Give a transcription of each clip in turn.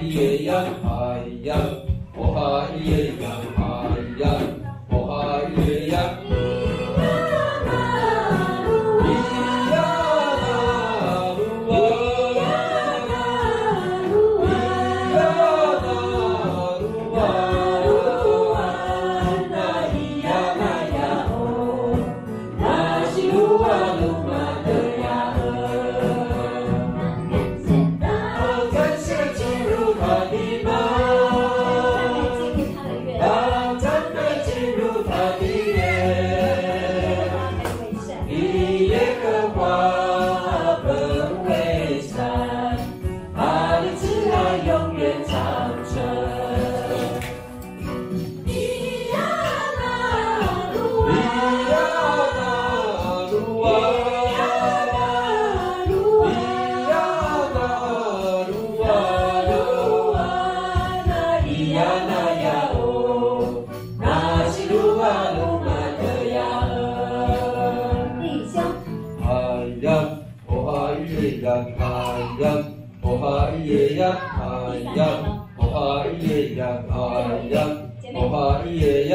咿耶咿呀，嗨咿呀，哦哈耶咿呀。哈咿耶呀，哈咿呀，哦哈咿耶呀，哈呀，哦哈咿呀，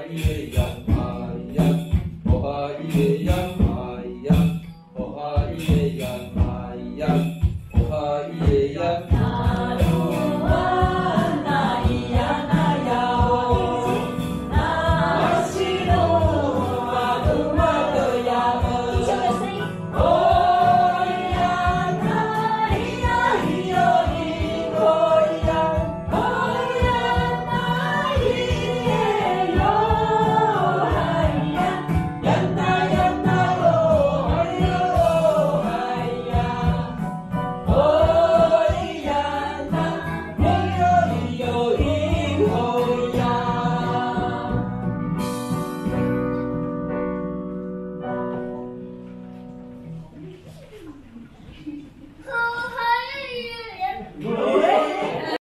are you